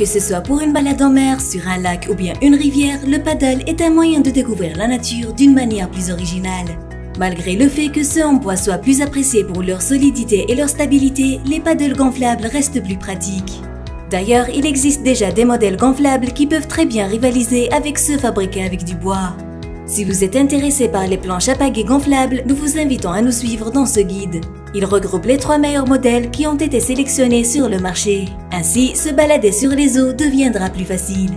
Que ce soit pour une balade en mer, sur un lac ou bien une rivière, le paddle est un moyen de découvrir la nature d'une manière plus originale. Malgré le fait que ceux en bois soient plus appréciés pour leur solidité et leur stabilité, les paddles gonflables restent plus pratiques. D'ailleurs, il existe déjà des modèles gonflables qui peuvent très bien rivaliser avec ceux fabriqués avec du bois. Si vous êtes intéressé par les planches à gonflables, nous vous invitons à nous suivre dans ce guide. Il regroupe les trois meilleurs modèles qui ont été sélectionnés sur le marché. Ainsi, se balader sur les eaux deviendra plus facile.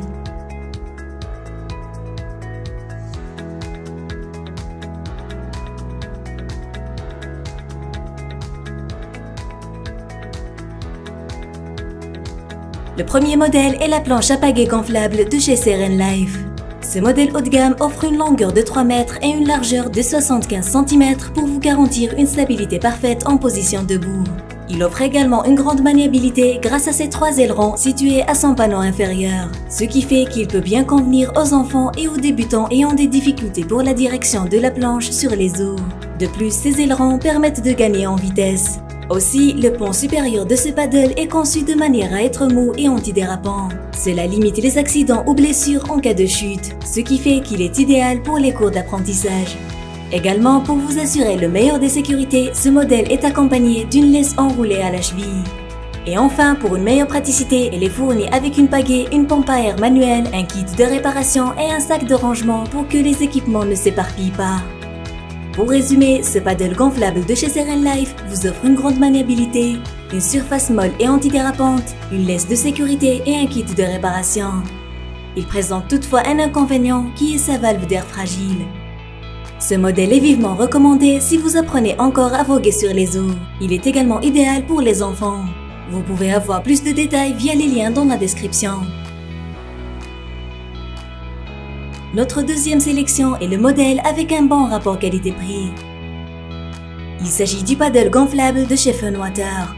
Le premier modèle est la planche à gonflable de chez Seren Life. Ce modèle haut de gamme offre une longueur de 3 mètres et une largeur de 75 cm pour vous garantir une stabilité parfaite en position debout. Il offre également une grande maniabilité grâce à ses trois ailerons situés à son panneau inférieur, ce qui fait qu'il peut bien convenir aux enfants et aux débutants ayant des difficultés pour la direction de la planche sur les eaux. De plus, ces ailerons permettent de gagner en vitesse. Aussi, le pont supérieur de ce paddle est conçu de manière à être mou et antidérapant. Cela limite les accidents ou blessures en cas de chute, ce qui fait qu'il est idéal pour les cours d'apprentissage. Également, pour vous assurer le meilleur des sécurités, ce modèle est accompagné d'une laisse enroulée à la cheville. Et enfin, pour une meilleure praticité, elle est fournie avec une pagaie, une pompe à air manuelle, un kit de réparation et un sac de rangement pour que les équipements ne s'éparpillent pas. Pour résumer, ce paddle gonflable de chez Seren Life vous offre une grande maniabilité, une surface molle et antidérapante, une laisse de sécurité et un kit de réparation. Il présente toutefois un inconvénient qui est sa valve d'air fragile. Ce modèle est vivement recommandé si vous apprenez encore à voguer sur les eaux. Il est également idéal pour les enfants. Vous pouvez avoir plus de détails via les liens dans la description. Notre deuxième sélection est le modèle avec un bon rapport qualité-prix. Il s'agit du paddle gonflable de chez Funwater.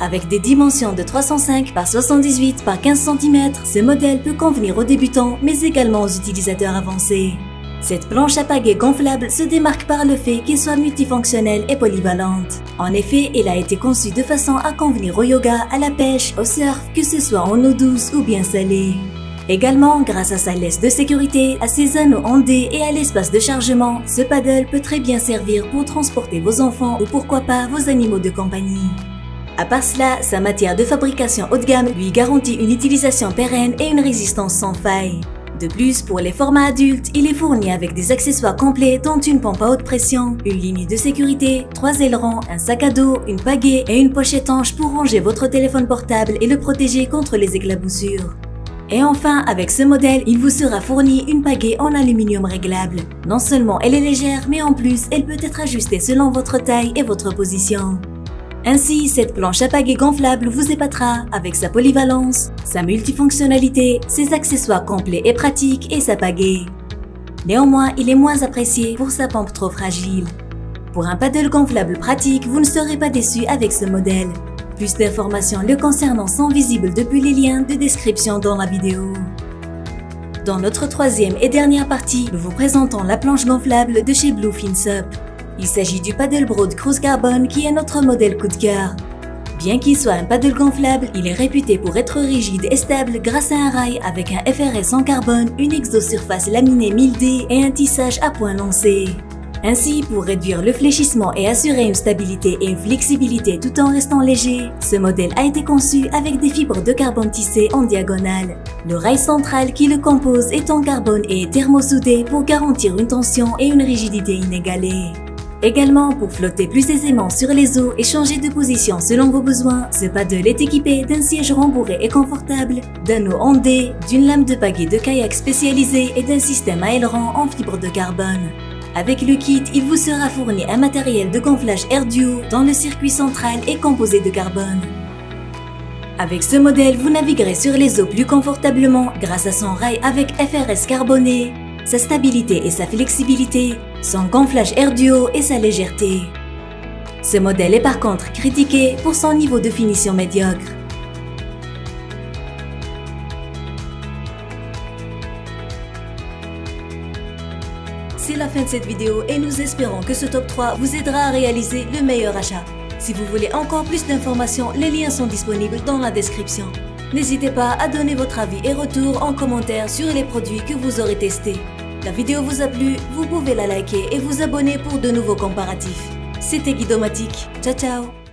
Avec des dimensions de 305 par 78 par 15 cm, ce modèle peut convenir aux débutants mais également aux utilisateurs avancés. Cette planche à pagaie gonflable se démarque par le fait qu'elle soit multifonctionnelle et polyvalente. En effet, elle a été conçue de façon à convenir au yoga, à la pêche, au surf, que ce soit en eau douce ou bien salée. Également, grâce à sa laisse de sécurité, à ses anneaux en D et à l'espace de chargement, ce paddle peut très bien servir pour transporter vos enfants ou pourquoi pas vos animaux de compagnie. À part cela, sa matière de fabrication haut de gamme lui garantit une utilisation pérenne et une résistance sans faille. De plus, pour les formats adultes, il est fourni avec des accessoires complets dont une pompe à haute pression, une ligne de sécurité, trois ailerons, un sac à dos, une pagaie et une poche étanche pour ranger votre téléphone portable et le protéger contre les éclaboussures. Et enfin, avec ce modèle, il vous sera fourni une pagaie en aluminium réglable. Non seulement elle est légère, mais en plus, elle peut être ajustée selon votre taille et votre position. Ainsi, cette planche à pagaie gonflable vous épatera avec sa polyvalence, sa multifonctionnalité, ses accessoires complets et pratiques et sa pagaie. Néanmoins, il est moins apprécié pour sa pompe trop fragile. Pour un paddle gonflable pratique, vous ne serez pas déçu avec ce modèle. Plus d'informations le concernant sont visibles depuis les liens de description dans la vidéo. Dans notre troisième et dernière partie, nous vous présentons la planche gonflable de chez Bluefin Sup. Il s'agit du Paddleboard Cruise Carbon qui est notre modèle coup de cœur. Bien qu'il soit un paddle gonflable, il est réputé pour être rigide et stable grâce à un rail avec un FRS en carbone, une exosurface laminée 1000D et un tissage à point lancé. Ainsi, pour réduire le fléchissement et assurer une stabilité et une flexibilité tout en restant léger, ce modèle a été conçu avec des fibres de carbone tissées en diagonale. Le rail central qui le compose est en carbone et thermosoudé pour garantir une tension et une rigidité inégalées. Également, pour flotter plus aisément sur les eaux et changer de position selon vos besoins, ce paddle est équipé d'un siège rembourré et confortable, d'un eau en D, d'une lame de pagaie de kayak spécialisée et d'un système à aileron en fibre de carbone. Avec le kit, il vous sera fourni un matériel de gonflage air duo dont le circuit central est composé de carbone. Avec ce modèle, vous naviguerez sur les eaux plus confortablement grâce à son rail avec FRS carboné, sa stabilité et sa flexibilité, son gonflage air duo et sa légèreté. Ce modèle est par contre critiqué pour son niveau de finition médiocre. C'est la fin de cette vidéo et nous espérons que ce top 3 vous aidera à réaliser le meilleur achat. Si vous voulez encore plus d'informations, les liens sont disponibles dans la description. N'hésitez pas à donner votre avis et retour en commentaire sur les produits que vous aurez testés. La vidéo vous a plu, vous pouvez la liker et vous abonner pour de nouveaux comparatifs. C'était Guidomatique. Ciao ciao